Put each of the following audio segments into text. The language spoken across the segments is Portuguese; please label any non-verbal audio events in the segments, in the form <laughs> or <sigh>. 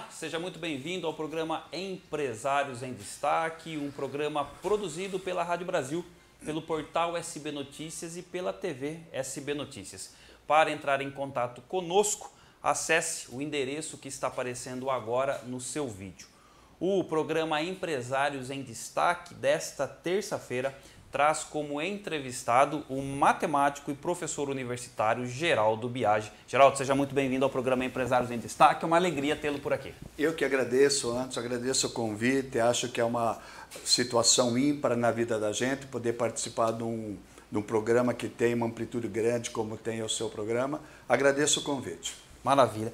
Olá, seja muito bem-vindo ao programa Empresários em Destaque, um programa produzido pela Rádio Brasil, pelo portal SB Notícias e pela TV SB Notícias. Para entrar em contato conosco, acesse o endereço que está aparecendo agora no seu vídeo. O programa Empresários em Destaque desta terça-feira traz como entrevistado o matemático e professor universitário Geraldo Biagi. Geraldo, seja muito bem-vindo ao programa Empresários em Destaque. É uma alegria tê-lo por aqui. Eu que agradeço, antes agradeço o convite. Acho que é uma situação ímpar na vida da gente poder participar de um, de um programa que tem uma amplitude grande como tem o seu programa. Agradeço o convite. Maravilha.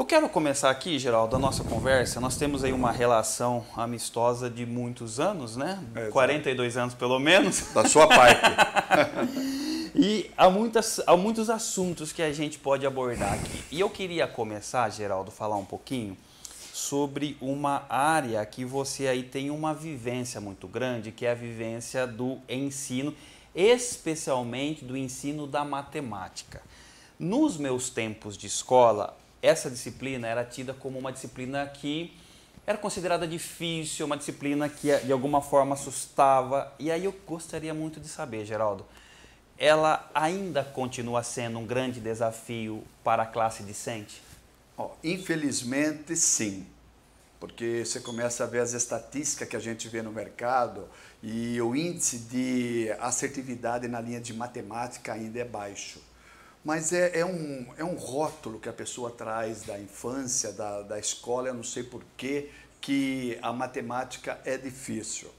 Eu quero começar aqui, Geraldo, a nossa conversa. Nós temos aí uma relação amistosa de muitos anos, né? É, 42 anos pelo menos. <laughs> Da sua parte. <laughs> e há, muitas, há muitos assuntos que a gente pode abordar aqui. E eu queria começar, Geraldo, falar um pouquinho sobre uma área que você aí tem uma vivência muito grande, que é a vivência do ensino, especialmente do ensino da matemática. Nos meus tempos de escola, essa disciplina era tida como uma disciplina que era considerada difícil, uma disciplina que de alguma forma assustava. E aí eu gostaria muito de saber, Geraldo, ela ainda continua sendo um grande desafio para a classe discente? Oh, infelizmente, sim. Porque você começa a ver as estatísticas que a gente vê no mercado e o índice de assertividade na linha de matemática ainda é baixo. Mas é, é, um, é um rótulo que a pessoa traz da infância, da, da escola, eu não sei porquê, que a matemática é difícil.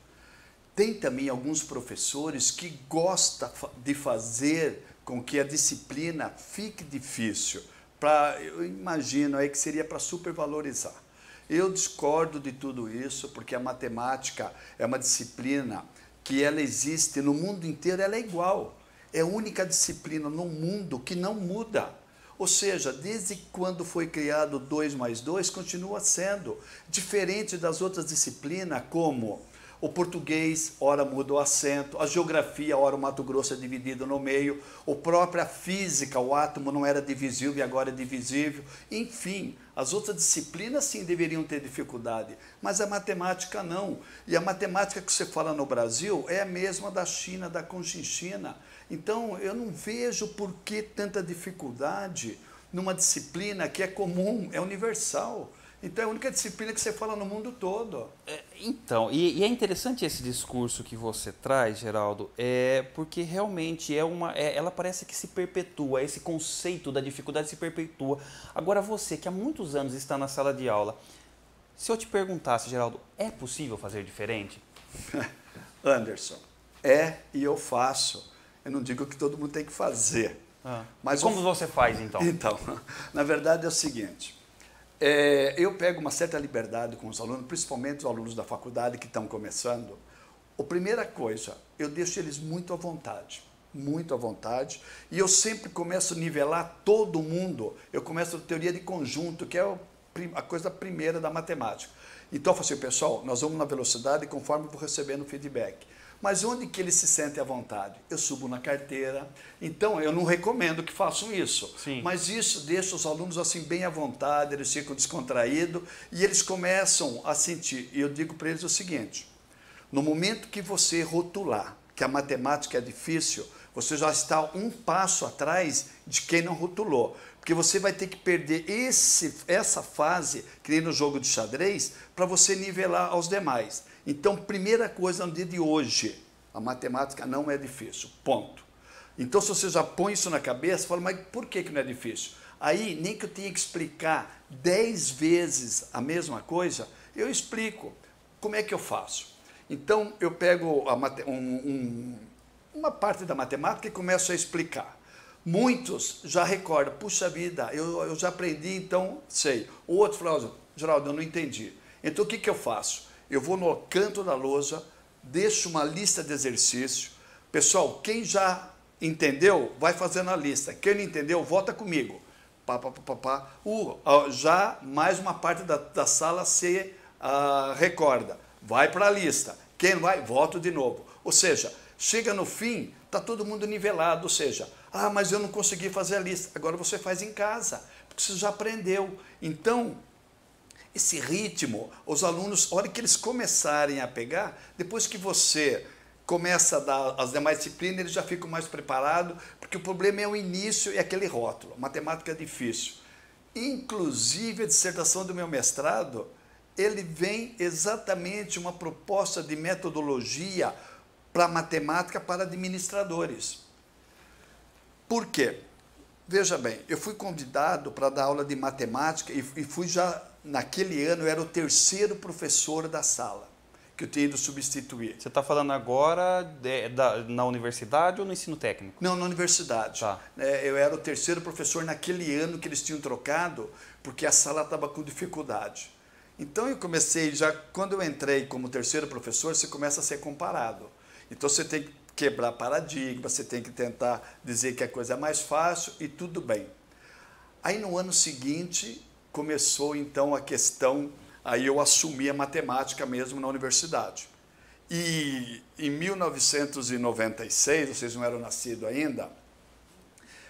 Tem também alguns professores que gostam de fazer com que a disciplina fique difícil. Pra, eu imagino aí que seria para supervalorizar. Eu discordo de tudo isso, porque a matemática é uma disciplina que ela existe no mundo inteiro, ela é igual é a única disciplina no mundo que não muda. Ou seja, desde quando foi criado 2 mais 2, continua sendo diferente das outras disciplinas, como o português, ora muda o acento, a geografia, ora o Mato Grosso é dividido no meio, a própria física, o átomo não era divisível e agora é divisível. Enfim, as outras disciplinas sim deveriam ter dificuldade, mas a matemática não. E a matemática que você fala no Brasil é a mesma da China, da Conchinchina. Então, eu não vejo por que tanta dificuldade numa disciplina que é comum, é universal. Então é a única disciplina que você fala no mundo todo. É, então, e, e, é interessante esse discurso que você traz, Geraldo, é porque realmente é uma, é, ela parece que se perpetua, esse conceito da dificuldade se perpetua. Agora você, que há muitos anos está na sala de aula, se eu te perguntasse, Geraldo, é possível fazer diferente? <laughs> Anderson, é e eu faço. Eu não digo que todo mundo tem que fazer. Ah. Mas como eu... você faz então? Então, <laughs> na verdade é o seguinte. É, eu pego uma certa liberdade com os alunos, principalmente os alunos da faculdade que estão começando. A primeira coisa, eu deixo eles muito à vontade, muito à vontade, e eu sempre começo a nivelar todo mundo. Eu começo a teoria de conjunto, que é a coisa primeira da matemática. Então eu falo assim, pessoal, nós vamos na velocidade conforme eu vou recebendo feedback. Mas onde que eles se sentem à vontade? Eu subo na carteira. Então, eu não recomendo que façam isso. Sim. Mas isso deixa os alunos assim bem à vontade, eles ficam descontraídos e eles começam a sentir. E eu digo para eles o seguinte: no momento que você rotular que a matemática é difícil, você já está um passo atrás de quem não rotulou. Porque você vai ter que perder esse, essa fase, que nem no jogo de xadrez, para você nivelar aos demais. Então, primeira coisa no dia de hoje, a matemática não é difícil, ponto. Então, se você já põe isso na cabeça, fala, mas por que, que não é difícil? Aí, nem que eu tenha que explicar dez vezes a mesma coisa, eu explico. Como é que eu faço? Então, eu pego um, um, uma parte da matemática e começo a explicar. Muitos já recordam, puxa vida, eu, eu já aprendi, então sei. O outro fala, Geraldo, eu não entendi. Então, o que, que eu faço? Eu vou no canto da lousa, deixo uma lista de exercícios. Pessoal, quem já entendeu, vai fazendo a lista. Quem não entendeu, vota comigo. Pá, pá, pá, pá, Uh, já mais uma parte da, da sala se uh, recorda. Vai para a lista. Quem vai, voto de novo. Ou seja, chega no fim, está todo mundo nivelado. Ou seja, ah, mas eu não consegui fazer a lista. Agora você faz em casa, porque você já aprendeu. Então, esse ritmo, os alunos, a hora que eles começarem a pegar, depois que você começa a dar as demais disciplinas, eles já ficam mais preparados, porque o problema é o início e aquele rótulo. Matemática é difícil. Inclusive, a dissertação do meu mestrado, ele vem exatamente uma proposta de metodologia para matemática para administradores. Por quê? Veja bem, eu fui convidado para dar aula de matemática e fui já, naquele ano, eu era o terceiro professor da sala que eu tinha ido substituir. Você está falando agora de, da, na universidade ou no ensino técnico? Não, na universidade. Tá. É, eu era o terceiro professor naquele ano que eles tinham trocado, porque a sala estava com dificuldade. Então eu comecei já, quando eu entrei como terceiro professor, você começa a ser comparado. Então você tem que quebrar paradigma, você tem que tentar dizer que a coisa é mais fácil e tudo bem. Aí no ano seguinte começou então a questão Aí eu assumi a matemática mesmo na universidade. E em 1996, vocês não eram nascidos ainda,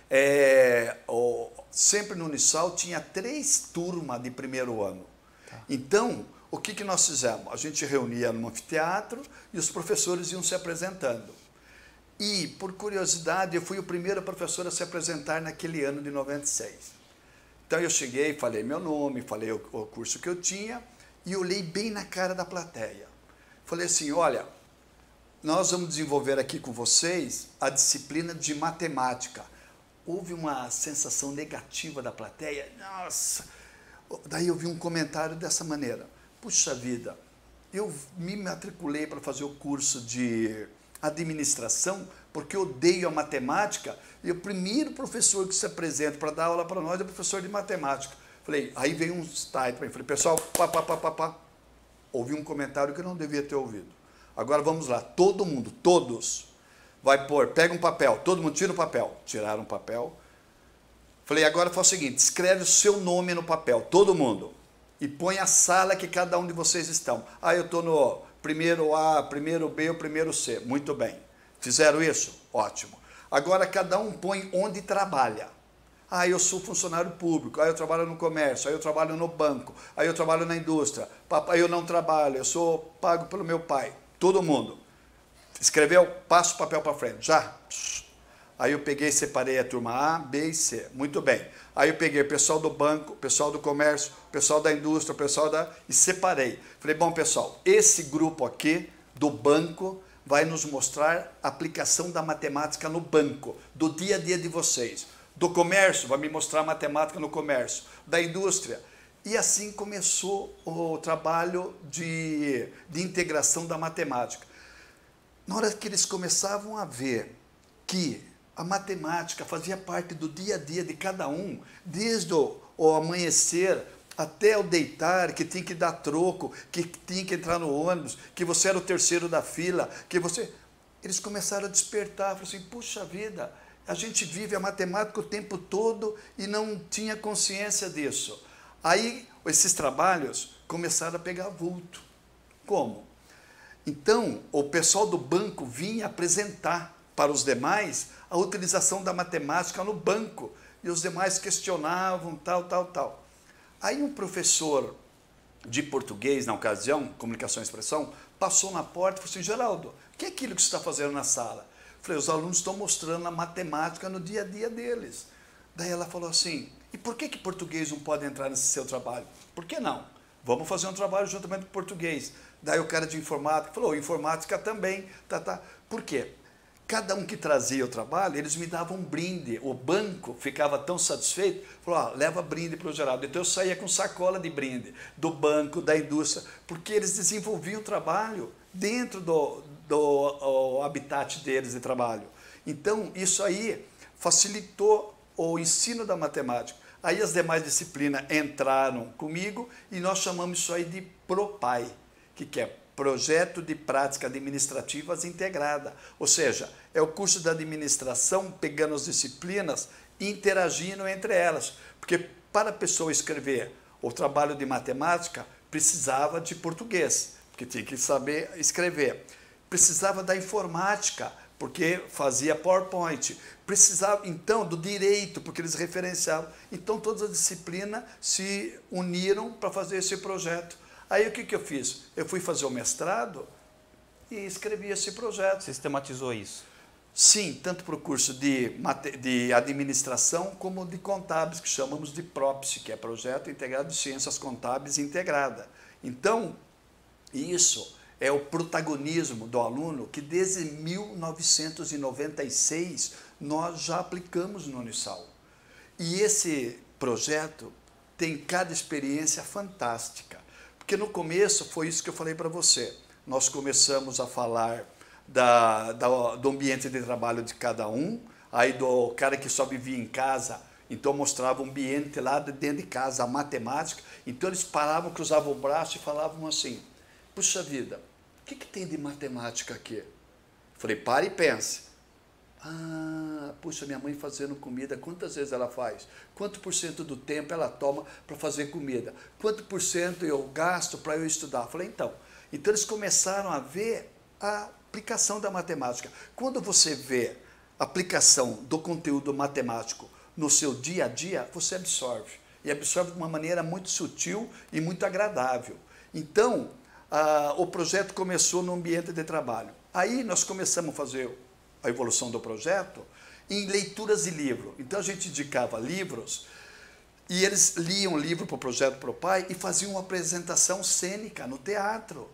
é, o, sempre no Unisal tinha três turmas de primeiro ano. Tá. Então, o que, que nós fizemos? A gente reunia no anfiteatro e os professores iam se apresentando. E, por curiosidade, eu fui o primeiro professor a se apresentar naquele ano de 96. Então eu cheguei, falei meu nome, falei o, o curso que eu tinha e olhei bem na cara da plateia. Falei assim: olha, nós vamos desenvolver aqui com vocês a disciplina de matemática. Houve uma sensação negativa da plateia. Nossa! Daí eu vi um comentário dessa maneira: puxa vida, eu me matriculei para fazer o curso de administração porque odeio a matemática e o primeiro professor que se apresenta para dar aula para nós é o professor de matemática. Falei, aí veio um style para mim. Falei, pessoal, pá, pá, pá, pá, pá. Ouvi um comentário que eu não devia ter ouvido. Agora vamos lá, todo mundo, todos, vai pôr, pega um papel, todo mundo tira o papel. Tiraram o papel. Falei, agora faz o seguinte, escreve o seu nome no papel, todo mundo. E põe a sala que cada um de vocês estão. Ah, eu estou no primeiro A, primeiro B ou primeiro C. Muito bem. Fizeram isso? Ótimo. Agora cada um põe onde trabalha. Ah, eu sou funcionário público, aí eu trabalho no comércio, aí eu trabalho no banco, aí eu trabalho na indústria. Papai, eu não trabalho, eu sou pago pelo meu pai. Todo mundo. Escreveu? Passa o papel para frente. Já. Aí eu peguei e separei a turma A, B e C. Muito bem. Aí eu peguei o pessoal do banco, o pessoal do comércio, o pessoal da indústria, o pessoal da. e separei. Falei, bom, pessoal, esse grupo aqui do banco vai nos mostrar a aplicação da matemática no banco, do dia a dia de vocês. Do comércio, vai me mostrar matemática no comércio. Da indústria. E assim começou o trabalho de, de integração da matemática. Na hora que eles começavam a ver que a matemática fazia parte do dia a dia de cada um, desde o, o amanhecer até o deitar, que tinha que dar troco, que tinha que entrar no ônibus, que você era o terceiro da fila, que você. Eles começaram a despertar, falaram assim: puxa vida, a gente vive a matemática o tempo todo e não tinha consciência disso. Aí esses trabalhos começaram a pegar vulto. Como? Então, o pessoal do banco vinha apresentar para os demais a utilização da matemática no banco. E os demais questionavam, tal, tal, tal. Aí um professor de português, na ocasião, comunicação e expressão, passou na porta e falou assim, Geraldo, o que é aquilo que você está fazendo na sala? Falei, os alunos estão mostrando a matemática no dia a dia deles. Daí ela falou assim, e por que, que português não pode entrar nesse seu trabalho? Por que não? Vamos fazer um trabalho juntamente com português. Daí o cara de informática falou, informática também, tá, tá. Por quê? Cada um que trazia o trabalho, eles me davam um brinde. O banco ficava tão satisfeito, falou, ah, leva brinde para o Geraldo. Então eu saía com sacola de brinde do banco, da indústria, porque eles desenvolviam o trabalho dentro do, do habitat deles de trabalho. Então, isso aí facilitou o ensino da matemática. Aí as demais disciplinas entraram comigo e nós chamamos isso aí de PROPAI, que é Projeto de Prática Administrativas Integrada. Ou seja, é o curso da administração pegando as disciplinas e interagindo entre elas. Porque para a pessoa escrever o trabalho de matemática, precisava de português, porque tinha que saber escrever precisava da informática porque fazia PowerPoint. Precisava, então, do direito, porque eles referenciavam. Então, todas as disciplinas se uniram para fazer esse projeto. Aí, o que, que eu fiz? Eu fui fazer o mestrado e escrevi esse projeto. Sistematizou isso? Sim, tanto para o curso de, de administração como de contábeis, que chamamos de PROPS, que é Projeto Integrado de Ciências Contábeis Integrada. Então, isso é o protagonismo do aluno que desde 1996 nós já aplicamos no Unisal. E esse projeto tem cada experiência fantástica. Porque no começo foi isso que eu falei para você. Nós começamos a falar da, da, do ambiente de trabalho de cada um, aí do cara que só vivia em casa, então mostrava o ambiente lá dentro de casa, a matemática. Então eles paravam, cruzavam o braço e falavam assim: Puxa vida, o que, que tem de matemática aqui? Falei: Pare e pense. Ah, puxa, minha mãe fazendo comida, quantas vezes ela faz? Quanto por cento do tempo ela toma para fazer comida? Quanto por cento eu gasto para eu estudar? Falei, então. Então eles começaram a ver a aplicação da matemática. Quando você vê aplicação do conteúdo matemático no seu dia a dia, você absorve. E absorve de uma maneira muito sutil e muito agradável. Então, o projeto começou no ambiente de trabalho. Aí nós começamos a fazer a evolução do projeto em leituras de livro. Então a gente indicava livros e eles liam o livro para o projeto para o pai e faziam uma apresentação cênica no teatro.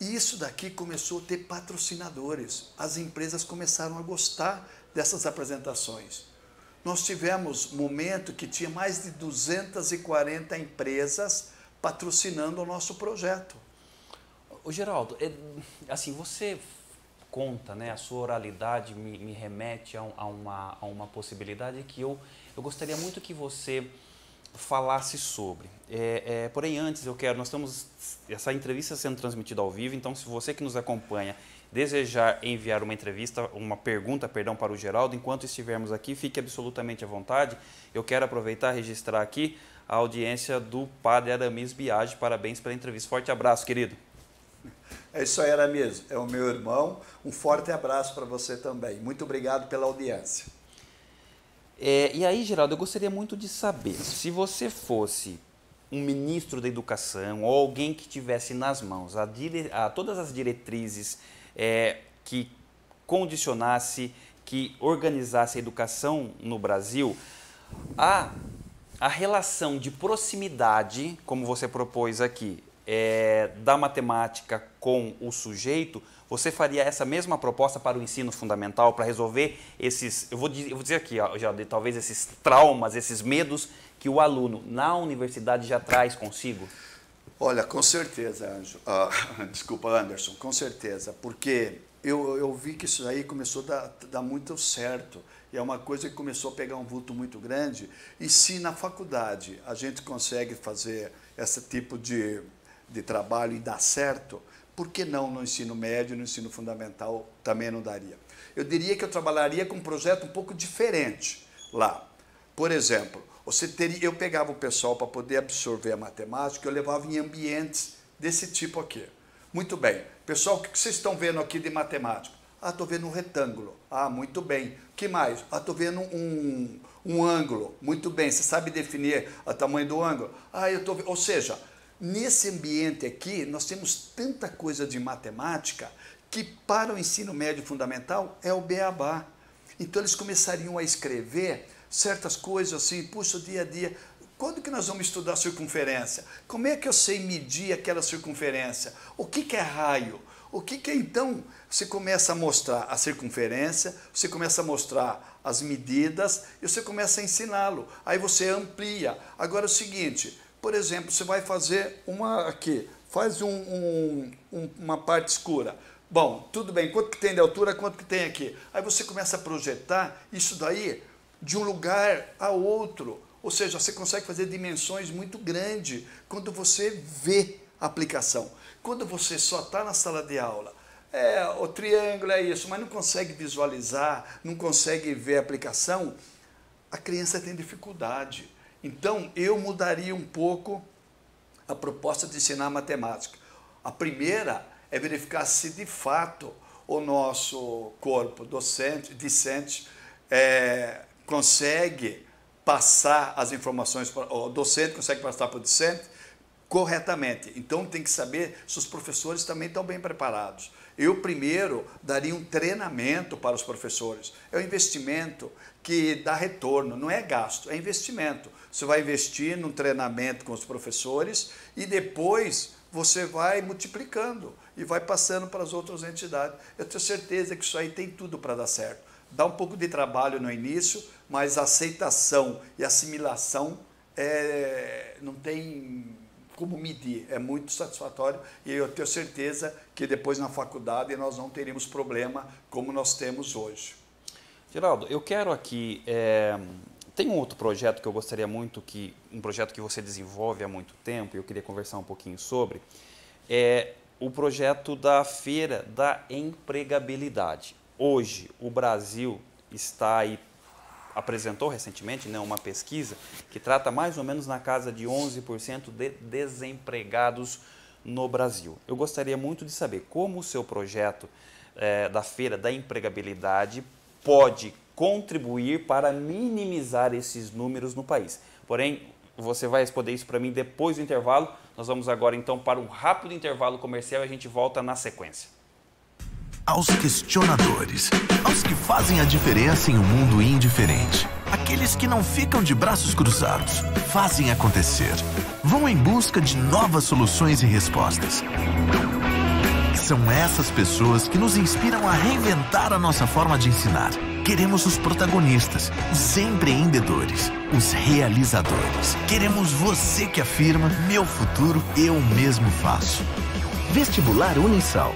E isso daqui começou a ter patrocinadores. As empresas começaram a gostar dessas apresentações. Nós tivemos momento que tinha mais de 240 empresas patrocinando o nosso projeto. O Geraldo, é, assim, você conta, né, a sua oralidade me, me remete a, a, uma, a uma possibilidade que eu, eu gostaria muito que você falasse sobre. É, é, porém, antes eu quero, nós estamos, essa entrevista sendo transmitida ao vivo, então se você que nos acompanha desejar enviar uma entrevista, uma pergunta, perdão, para o Geraldo, enquanto estivermos aqui, fique absolutamente à vontade. Eu quero aproveitar e registrar aqui a audiência do Padre Aramis Biagi. Parabéns pela entrevista. Forte abraço, querido. É isso aí, Aramis. É o meu irmão. Um forte abraço para você também. Muito obrigado pela audiência. É, e aí, Geraldo, eu gostaria muito de saber, se você fosse um ministro da educação ou alguém que tivesse nas mãos a dire, a, todas as diretrizes é, que condicionasse, que organizasse a educação no Brasil, a, a relação de proximidade, como você propôs aqui, é, da matemática com o sujeito, você faria essa mesma proposta para o ensino fundamental, para resolver esses, eu vou, dizer, eu vou dizer aqui, ó, já, talvez esses traumas, esses medos que o aluno na universidade já traz consigo? Olha, com certeza, Anjo. Uh, <laughs> desculpa, Anderson, com certeza, porque eu, eu vi que isso aí começou a dar, dar muito certo. E é uma coisa que começou a pegar um vulto muito grande. E se na faculdade a gente consegue fazer esse tipo de, de trabalho e dar certo, por que não no ensino médio, no ensino fundamental também não daria? Eu diria que eu trabalharia com um projeto um pouco diferente lá. Por exemplo, você teria, eu pegava o pessoal para poder absorver a matemática, eu levava em ambientes desse tipo aqui. Muito bem. Pessoal, o que vocês estão vendo aqui de matemática? Ah, estou vendo um retângulo. Ah, muito bem. Que mais? Ah, estou vendo um, um ângulo. Muito bem. Você sabe definir o tamanho do ângulo? Ah, eu estou... Ou seja, Nesse ambiente aqui, nós temos tanta coisa de matemática que para o ensino médio fundamental é o beabá. Então eles começariam a escrever certas coisas assim, puxa, dia a dia. Quando que nós vamos estudar circunferência? Como é que eu sei medir aquela circunferência? O que, que é raio? O que, que é então? Você começa a mostrar a circunferência, você começa a mostrar as medidas e você começa a ensiná-lo. Aí você amplia. Agora é o seguinte, por exemplo, você vai fazer uma aqui, faz um, um, um, uma parte escura. Bom, tudo bem, quanto que tem de altura, quanto que tem aqui? Aí você começa a projetar isso daí de um lugar a outro. Ou seja, você consegue fazer dimensões muito grandes quando você vê a aplicação. Quando você só está na sala de aula, é, o triângulo é isso, mas não consegue visualizar, não consegue ver a aplicação, a criança tem dificuldade. Então, eu mudaria um pouco a proposta de ensinar matemática. A primeira é verificar se de fato o nosso corpo docente, discente, é, consegue passar as informações, o docente consegue passar para o discente corretamente. Então tem que saber se os professores também estão bem preparados. Eu primeiro daria um treinamento para os professores. É um investimento que dá retorno, não é gasto, é investimento. Você vai investir num treinamento com os professores e depois você vai multiplicando e vai passando para as outras entidades. Eu tenho certeza que isso aí tem tudo para dar certo. Dá um pouco de trabalho no início, mas a aceitação e assimilação é, não tem como medir, é muito satisfatório e eu tenho certeza que depois na faculdade nós não teríamos problema como nós temos hoje. Geraldo, eu quero aqui. É, tem um outro projeto que eu gostaria muito que. Um projeto que você desenvolve há muito tempo, e eu queria conversar um pouquinho sobre. É o projeto da Feira da Empregabilidade. Hoje, o Brasil está aí apresentou recentemente né, uma pesquisa que trata mais ou menos na casa de 11% de desempregados no Brasil. Eu gostaria muito de saber como o seu projeto é, da Feira da Empregabilidade pode contribuir para minimizar esses números no país. Porém, você vai responder isso para mim depois do intervalo. Nós vamos agora então para um rápido intervalo comercial e a gente volta na sequência aos questionadores, aos que fazem a diferença em um mundo indiferente, aqueles que não ficam de braços cruzados, fazem acontecer, vão em busca de novas soluções e respostas. São essas pessoas que nos inspiram a reinventar a nossa forma de ensinar. Queremos os protagonistas, os empreendedores, os realizadores. Queremos você que afirma: meu futuro eu mesmo faço. Vestibular Unisal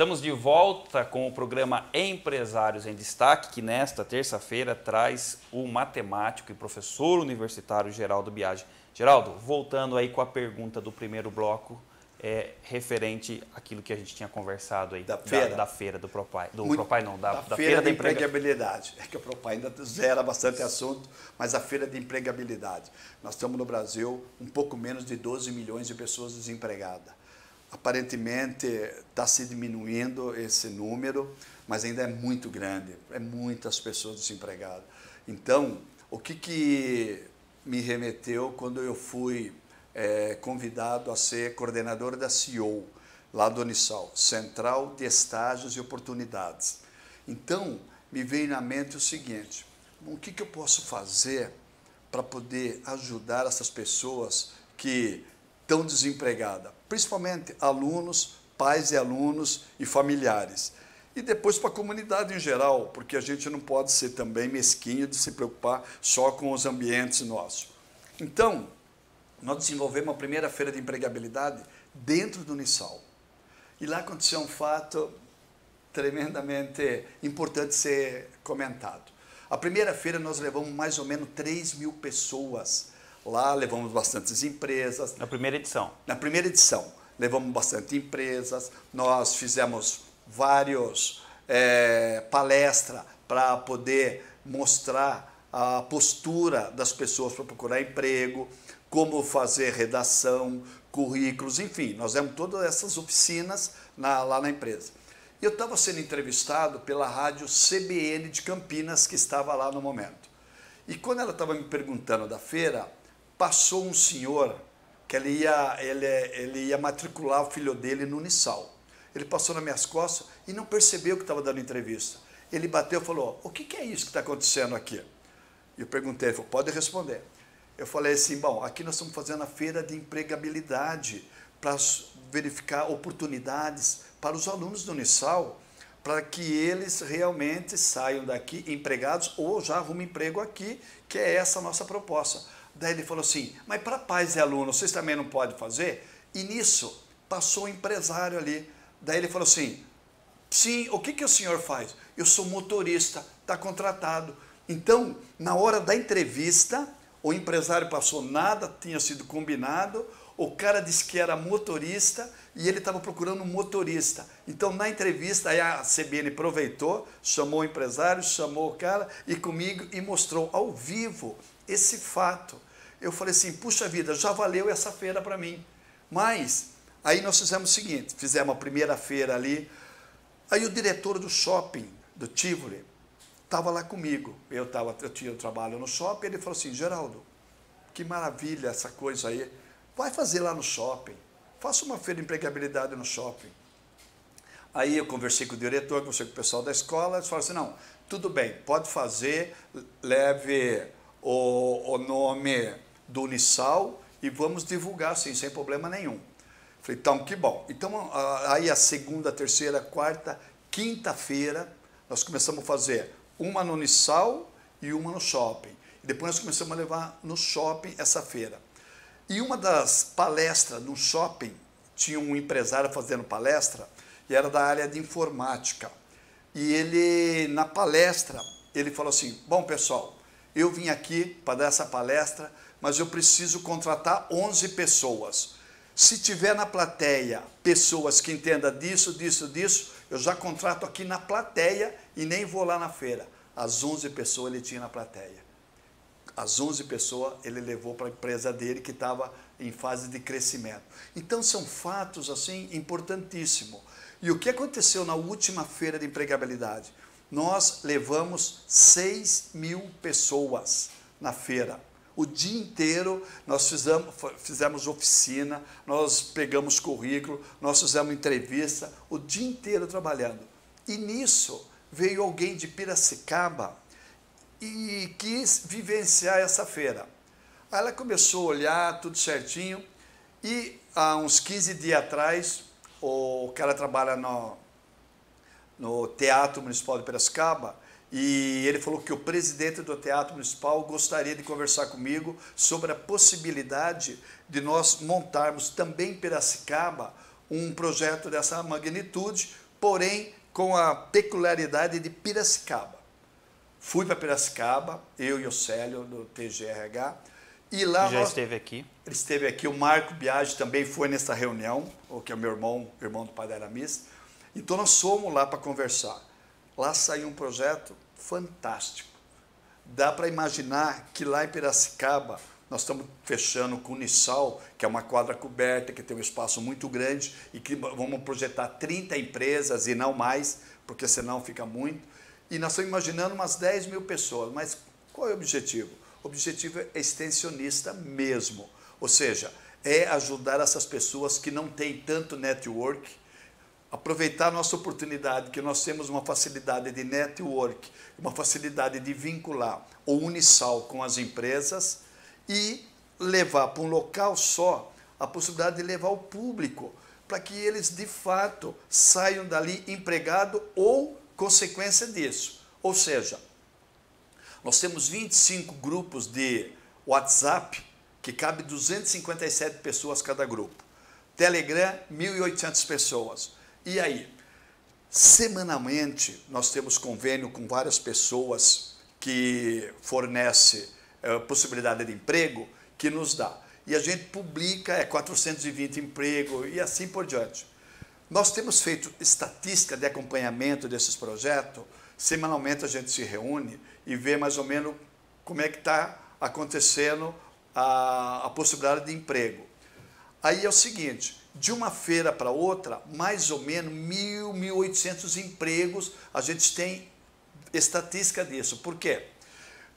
Estamos de volta com o programa Empresários em Destaque, que nesta terça-feira traz o matemático e professor universitário Geraldo Biagi. Geraldo, voltando aí com a pergunta do primeiro bloco, é, referente àquilo que a gente tinha conversado aí da feira, da, da feira do Propai, do Muito, Propai não, da, da, da feira, feira da empregabilidade. É que o Propai ainda zera bastante assunto, mas a feira de empregabilidade. Nós estamos no Brasil um pouco menos de 12 milhões de pessoas desempregadas Aparentemente está se diminuindo esse número, mas ainda é muito grande, é muitas pessoas desempregadas. Então, o que, que me remeteu quando eu fui é, convidado a ser coordenador da CEO, lá do Unisal, Central de Estágios e Oportunidades. Então, me veio na mente o seguinte, o que, que eu posso fazer para poder ajudar essas pessoas que estão desempregadas? principalmente alunos, pais e alunos e familiares. E depois para a comunidade em geral, porque a gente não pode ser também mesquinho de se preocupar só com os ambientes nossos. Então, nós desenvolvemos a primeira feira de empregabilidade dentro do Unisal. E lá aconteceu um fato tremendamente importante ser comentado. A primeira feira nós levamos mais ou menos 3 mil pessoas Lá levamos bastantes empresas. Na primeira edição? Na primeira edição. Levamos bastante empresas, nós fizemos vários é, palestras para poder mostrar a postura das pessoas para procurar emprego, como fazer redação, currículos, enfim, nós demos todas essas oficinas na, lá na empresa. E eu estava sendo entrevistado pela rádio CBN de Campinas, que estava lá no momento. E quando ela estava me perguntando da feira, passou um senhor que ele ia, ele, ele ia matricular o filho dele no Unisal. Ele passou nas minhas costas e não percebeu que estava dando entrevista. Ele bateu e falou: O que, que é isso que está acontecendo aqui? E eu perguntei, ele falou: Pode responder. Eu falei assim: Bom, aqui nós estamos fazendo a feira de empregabilidade para verificar oportunidades para os alunos do Unisal, para que eles realmente saiam daqui empregados ou já arrumem emprego aqui, que é essa a nossa proposta. Daí ele falou assim: Mas para pais e alunos, vocês também não podem fazer? E nisso passou um empresário ali. Daí ele falou assim: Sim, o que, que o senhor faz? Eu sou motorista, está contratado. Então, na hora da entrevista, o empresário passou nada, tinha sido combinado. O cara disse que era motorista e ele estava procurando um motorista. Então, na entrevista, a CBN aproveitou, chamou o empresário, chamou o cara e comigo e mostrou ao vivo esse fato eu falei assim, puxa vida, já valeu essa feira para mim. Mas Aí nós fizemos o seguinte, fizemos a primeira feira ali, aí o diretor do shopping, do Tivoli, estava lá comigo. Eu, tava, eu tinha um trabalho no shopping, ele falou assim, Geraldo, que maravilha essa coisa aí, vai fazer lá no shopping, faça uma feira de empregabilidade no shopping. Aí eu conversei com o diretor, conversei com o pessoal da escola, eles falaram assim, não, tudo bem, pode fazer, leve o, o nome do Unisal e vamos divulgar assim, sem problema nenhum. Falei, então, que bom. Então, aí a segunda, terceira, quarta, quinta-feira, nós começamos a fazer uma no Unisal e uma no shopping. Depois nós começamos a levar no shopping essa feira. E uma das palestras no shopping, tinha um empresário fazendo palestra, e era da área de informática. E ele, na palestra, ele falou assim, bom pessoal, eu vim aqui para dar essa palestra, mas eu preciso contratar 11 pessoas. Se tiver na plateia pessoas que entendam disso, disso, disso, eu já contrato aqui na plateia e nem vou lá na feira. As 11 pessoas ele tinha na plateia. As 11 pessoas ele levou para a empresa dele que estava em fase de crescimento. Então são fatos assim importantíssimos. E o que aconteceu na última feira de empregabilidade? Nós levamos 6 mil pessoas na feira. O dia inteiro nós fizemos, fizemos oficina, nós pegamos currículo, nós fizemos entrevista, o dia inteiro trabalhando. E nisso veio alguém de Piracicaba e quis vivenciar essa feira. Aí ela começou a olhar tudo certinho e há uns 15 dias atrás, o cara trabalha no, no Teatro Municipal de Piracicaba, e ele falou que o presidente do Teatro Municipal gostaria de conversar comigo sobre a possibilidade de nós montarmos também em Piracicaba um projeto dessa magnitude, porém com a peculiaridade de Piracicaba. Fui para Piracicaba, eu e o Célio do TGRH, e lá Já nós, esteve aqui. Ele esteve aqui, o Marco Biagi também foi nessa reunião, o que é meu irmão, irmão do Padre Aramis. Então nós fomos lá para conversar. Lá saiu um projeto fantástico. Dá para imaginar que lá em Piracicaba nós estamos fechando com o Unissal, que é uma quadra coberta, que tem um espaço muito grande e que vamos projetar 30 empresas e não mais, porque senão fica muito. E nós estamos imaginando umas 10 mil pessoas. Mas qual é o objetivo? O objetivo é extensionista mesmo. Ou seja, é ajudar essas pessoas que não têm tanto network, aproveitar nossa oportunidade, que nós temos uma facilidade de network, uma facilidade de vincular o Unisal com as empresas e levar para um local só a possibilidade de levar o público, para que eles de fato saiam dali empregado ou consequência disso. Ou seja, nós temos 25 grupos de WhatsApp que cabe 257 pessoas cada grupo. Telegram, 1.800 pessoas. E aí? Semanalmente, nós temos convênio com várias pessoas que fornece é, possibilidade de emprego, que nos dá. E a gente publica, é 420 emprego e assim por diante. Nós temos feito estatística de acompanhamento desses projetos. Semanalmente a gente se reúne e vê mais ou menos como é que está acontecendo a, a possibilidade de emprego. Aí é o seguinte, de uma feira para outra, mais ou menos mil, mil oitocentos empregos, a gente tem estatística disso. Por quê?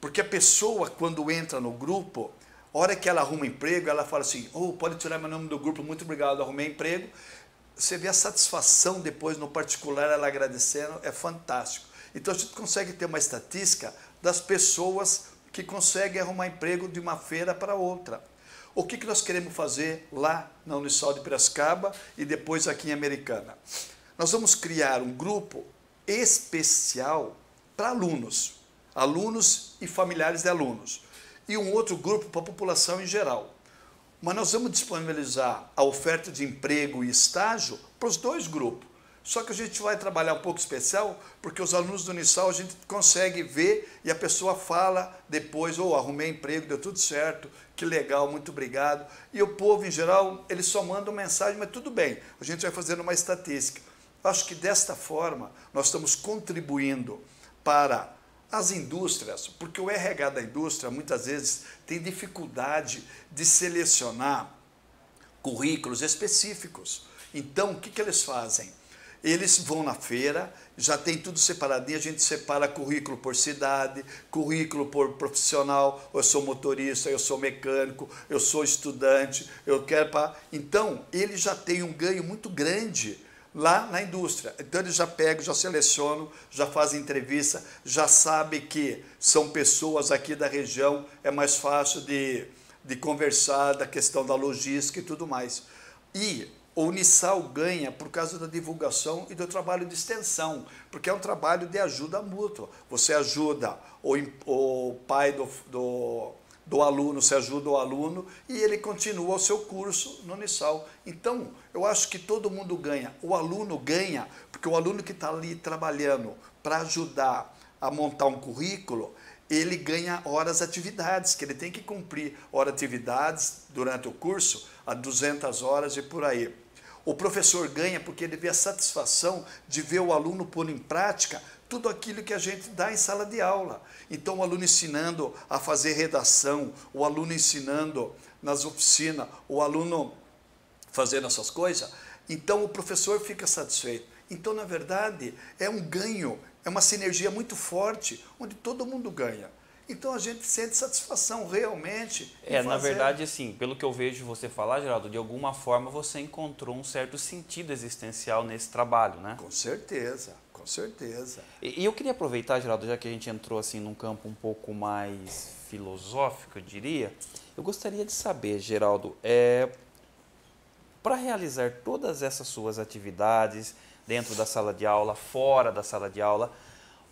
Porque a pessoa, quando entra no grupo, a hora que ela arruma emprego, ela fala assim, oh, pode tirar meu nome do grupo, muito obrigado, arrumei emprego. Você vê a satisfação depois, no particular, ela agradecendo, é fantástico. Então a gente consegue ter uma estatística das pessoas que conseguem arrumar emprego de uma feira para outra. O que, que nós queremos fazer lá na Unisol de Piracicaba e depois aqui em Americana? Nós vamos criar um grupo especial para alunos, alunos e familiares de alunos, e um outro grupo para a população em geral. Mas nós vamos disponibilizar a oferta de emprego e estágio para os dois grupos. Só que a gente vai trabalhar um pouco especial, porque os alunos do Unisal a gente consegue ver e a pessoa fala depois, ou oh, arrumei emprego, deu tudo certo, que legal, muito obrigado. E o povo, em geral, eles só mandam mensagem, mas tudo bem, a gente vai fazendo uma estatística. Acho que desta forma nós estamos contribuindo para as indústrias, porque o RH da indústria muitas vezes tem dificuldade de selecionar currículos específicos. Então, o que, que eles fazem? Eles vão na feira, já tem tudo separadinho, a gente separa currículo por cidade, currículo por profissional, eu sou motorista, eu sou mecânico, eu sou estudante, eu quero para. Então, ele já tem um ganho muito grande lá na indústria. Então eles já pegam, já selecionam, já fazem entrevista, já sabe que são pessoas aqui da região, é mais fácil de, de conversar da questão da logística e tudo mais. E o Unisal ganha por causa da divulgação e do trabalho de extensão, porque é um trabalho de ajuda mútua. Você ajuda o, o pai do, do, do aluno, você ajuda o aluno e ele continua o seu curso no Unisal. Então, eu acho que todo mundo ganha. O aluno ganha, porque o aluno que está ali trabalhando para ajudar a montar um currículo, ele ganha horas atividades, que ele tem que cumprir horas atividades durante o curso, a 200 horas e por aí. O professor ganha porque ele vê a satisfação de ver o aluno pôr em prática tudo aquilo que a gente dá em sala de aula. Então, o aluno ensinando a fazer redação, o aluno ensinando nas oficinas, o aluno fazendo essas coisas, então o professor fica satisfeito. Então, na verdade, é um ganho, é uma sinergia muito forte, onde todo mundo ganha. Então a gente sente satisfação realmente. É, na verdade, assim, pelo que eu vejo você falar, Geraldo, de alguma forma você encontrou um certo sentido existencial nesse trabalho, né? Com certeza, com certeza. E, e eu queria aproveitar, Geraldo, já que a gente entrou assim num campo um pouco mais filosófico, eu diria, eu gostaria de saber, Geraldo, é, para realizar todas essas suas atividades dentro da sala de aula, fora da sala de aula,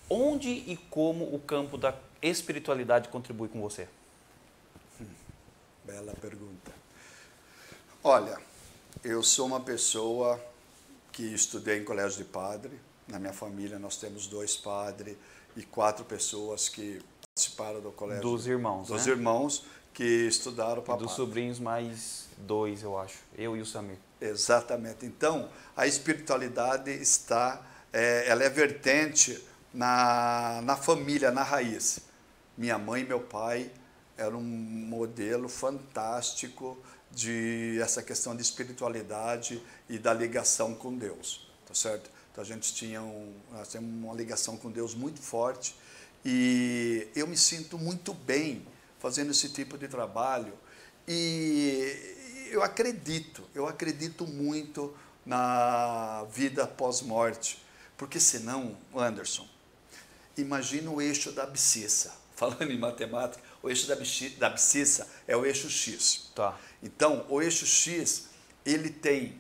onde e como o campo da espiritualidade contribui com você? Hum, bela pergunta. Olha, eu sou uma pessoa que estudei em colégio de padre. Na minha família nós temos dois padres e quatro pessoas que participaram do colégio. Dos irmãos, Dos né? irmãos que estudaram para Dos sobrinhos mais dois, eu acho. Eu e o Samir. Exatamente. Então, a espiritualidade está, é, ela é vertente na, na família, na raiz. Minha mãe e meu pai eram um modelo fantástico de essa questão de espiritualidade e da ligação com Deus, tá certo? Então a gente tinha um, nós uma ligação com Deus muito forte e eu me sinto muito bem fazendo esse tipo de trabalho e eu acredito, eu acredito muito na vida pós-morte, porque senão, Anderson, imagina o eixo da abscissa falando em matemática, o eixo da, da abscissa é o eixo X. Tá. Então, o eixo X, ele tem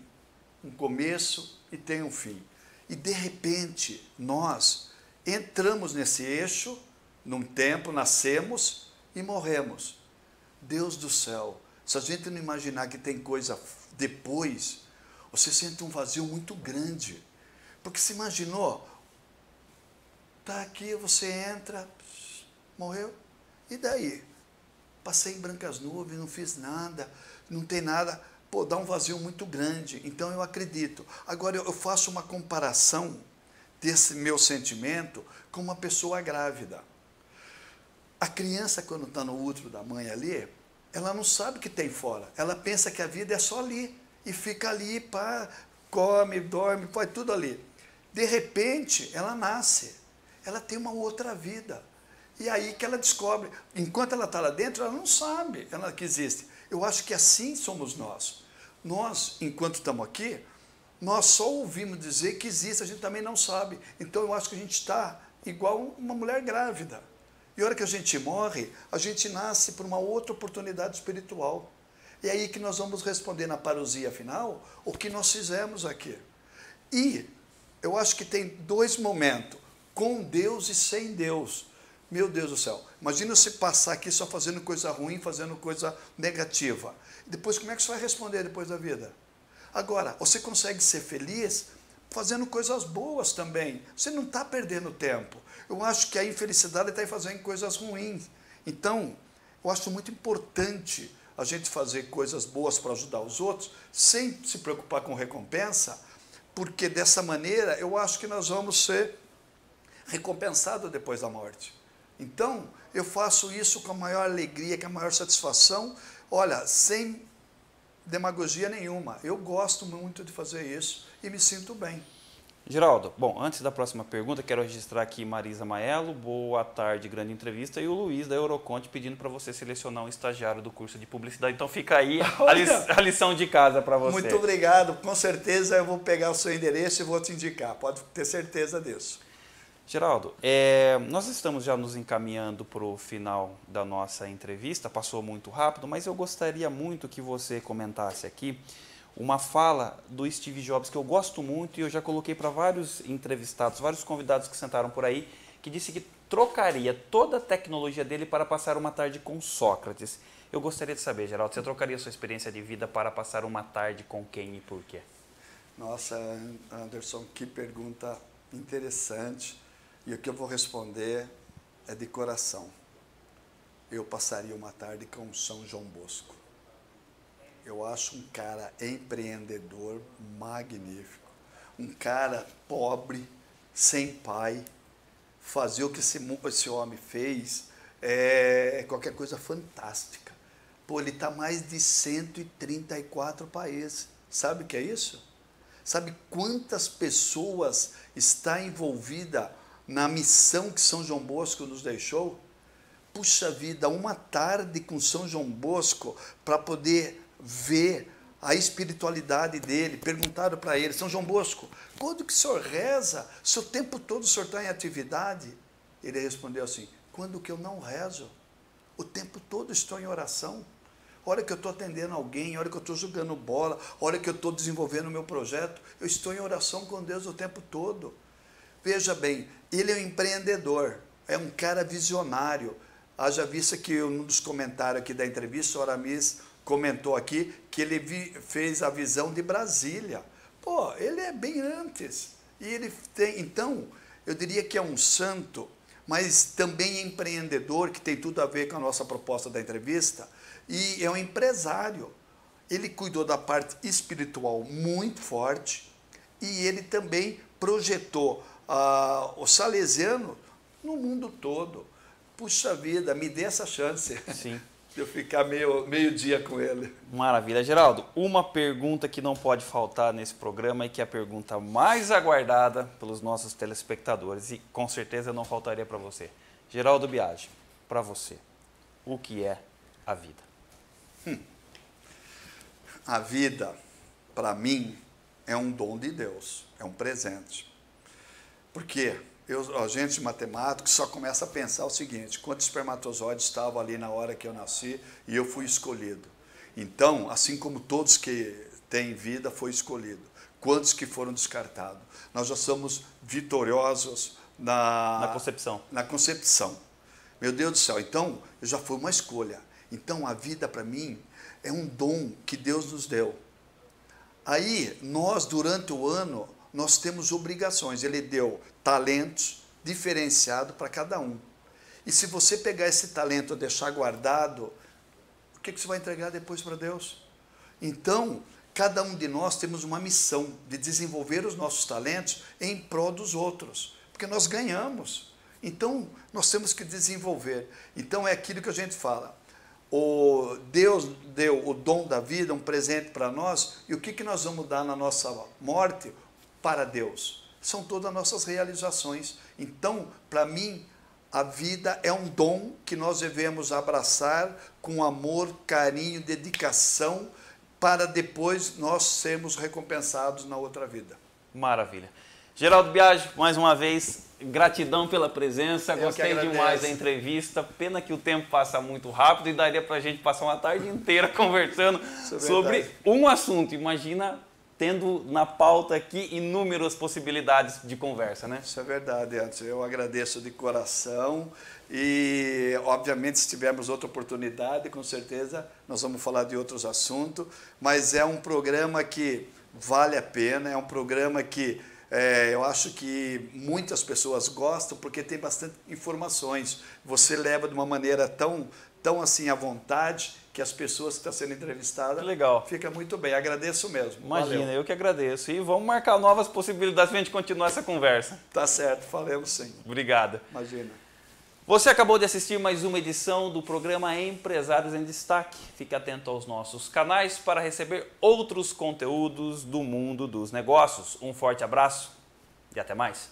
um começo e tem um fim. E de repente, nós entramos nesse eixo, num tempo, nascemos e morremos. Deus do céu, se a gente não imaginar que tem coisa depois, você sente um vazio muito grande. Porque se imaginou, tá aqui, você entra, morreu. E daí? Passei em brancas nuvens, não fiz nada, não tem nada. Pô, dá um vazio muito grande. Então eu acredito. Agora eu faço uma comparação desse meu sentimento com uma pessoa grávida. A criança, quando está no útero da mãe ali, ela não sabe o que tem fora. Ela pensa que a vida é só ali. E fica ali, pá, come, dorme, faz tudo ali. De repente, ela nasce. Ela tem uma outra vida. E aí que ela descobre, enquanto ela está lá dentro, ela não sabe ela que existe. Eu acho que assim somos nós. Nós, enquanto estamos aqui, nós só ouvimos dizer que existe, a gente também não sabe. Então eu acho que a gente está igual uma mulher grávida. E a hora que a gente morre, a gente nasce por uma outra oportunidade espiritual. E é aí que nós vamos responder na parousia final o que nós fizemos aqui. E eu acho que tem dois momentos, com Deus e sem Deus. Meu Deus do céu, imagina você passar aqui só fazendo coisa ruim, fazendo coisa negativa. Depois, como é que você vai responder depois da vida? Agora, você consegue ser feliz fazendo coisas boas também. Você não está perdendo tempo. Eu acho que a infelicidade está em fazer coisas ruins. Então, eu acho muito importante a gente fazer coisas boas para ajudar os outros, sem se preocupar com recompensa, porque dessa maneira eu acho que nós vamos ser recompensados depois da morte. Então, eu faço isso com a maior alegria, com a maior satisfação, olha, sem demagogia nenhuma. Eu gosto muito de fazer isso e me sinto bem. Geraldo, bom, antes da próxima pergunta, quero registrar aqui Marisa Maelo, boa tarde, grande entrevista, e o Luiz da Euroconte pedindo para você selecionar um estagiário do curso de publicidade. Então fica aí <laughs> a, li a lição de casa para você. Muito obrigado, com certeza eu vou pegar o seu endereço e vou te indicar, pode ter certeza disso. Geraldo, é, nós estamos já nos encaminhando para o final da nossa entrevista, passou muito rápido, mas eu gostaria muito que você comentasse aqui uma fala do Steve Jobs que eu gosto muito e eu já coloquei para vários entrevistados, vários convidados que sentaram por aí, que disse que trocaria toda a tecnologia dele para passar uma tarde com Sócrates. Eu gostaria de saber, Geraldo, você trocaria sua experiência de vida para passar uma tarde com quem e por quê? Nossa, Anderson, que pergunta interessante. E o que eu vou responder é de coração. Eu passaria uma tarde com São João Bosco. Eu acho um cara empreendedor magnífico. Um cara pobre, sem pai. Fazer o que esse, esse homem fez é qualquer coisa fantástica. Pô, ele está mais de 134 países. Sabe o que é isso? Sabe quantas pessoas está envolvida na missão que São João Bosco nos deixou? Puxa vida, uma tarde com São João Bosco para poder ver a espiritualidade dele. Perguntaram para ele, São João Bosco, quando que o senhor reza? Seu tempo todo o senhor está em atividade? Ele respondeu assim, quando que eu não rezo? O tempo todo estou em oração. Hora que eu estou atendendo alguém, hora que eu estou jogando bola, hora que eu estou desenvolvendo o meu projeto, eu estou em oração com Deus o tempo todo. Veja bem, ele é um empreendedor, é um cara visionário. Haja vista que um dos comentários aqui da entrevista, o Aramis comentou aqui que ele vi, fez a visão de Brasília. Pô, ele é bem antes. E ele tem, então, eu diria que é um santo, mas também empreendedor, que tem tudo a ver com a nossa proposta da entrevista, e é um empresário. Ele cuidou da parte espiritual muito forte e ele também projetou ah, o salesiano no mundo todo. Puxa vida, me dê essa chance. Sim <laughs> de eu ficar meio, meio dia com ele. Maravilha. Geraldo, uma pergunta que não pode faltar nesse programa e que é a pergunta mais aguardada pelos nossos telespectadores e com certeza não faltaria para você. Geraldo Biagi, para você, o que é a vida? Hum. A vida, para mim, é um dom de Deus, é um presente. Por quê? eu, a gente matemático só começa a pensar o seguinte: quantos espermatozoides estavam ali na hora que eu nasci e eu fui escolhido? Então, assim como todos que têm vida foi escolhido, quantos que foram descartados? Nós já somos vitoriosos na, na concepção. Na concepção. Meu Deus do céu, então já foi uma escolha. Então a vida para mim é um dom que Deus nos deu. Aí nós durante o ano nós temos obrigações. Ele deu talentos diferenciados para cada um. E se você pegar esse talento e deixar guardado, o que, que você vai entregar depois para Deus? Então, cada um de nós temos uma missão de desenvolver os nossos talentos em prol dos outros, porque nós ganhamos. Então, nós temos que desenvolver. Então, é aquilo que a gente fala. O Deus deu o dom da vida, um presente para nós, e o que, que nós vamos dar na nossa morte? Para Deus. São todas as nossas realizações. Então, para mim, a vida é um dom que nós devemos abraçar com amor, carinho, dedicação, para depois nós sermos recompensados na outra vida. Maravilha. Geraldo Biagi, mais uma vez, gratidão pela presença. Eu Gostei demais da entrevista. Pena que o tempo passa muito rápido e daria para a gente passar uma tarde inteira <laughs> conversando é sobre um assunto. Imagina tendo na pauta aqui inúmeras possibilidades de conversa, né? Isso é verdade, Anderson. Eu agradeço de coração e, obviamente, se tivermos outra oportunidade, com certeza nós vamos falar de outros assuntos, mas é um programa que vale a pena, é um programa que é, eu acho que muitas pessoas gostam porque tem bastante informações. Você leva de uma maneira tão, tão assim à vontade que as pessoas que estão sendo entrevistadas. Legal. Fica muito bem. Agradeço mesmo. Imagina, Valeu. eu que agradeço. E vamos marcar novas possibilidades para a gente continuar essa conversa. Tá certo, falemos sim. Obrigado. Imagina. Você acabou de assistir mais uma edição do programa Empresários em Destaque. Fique atento aos nossos canais para receber outros conteúdos do mundo dos negócios. Um forte abraço e até mais.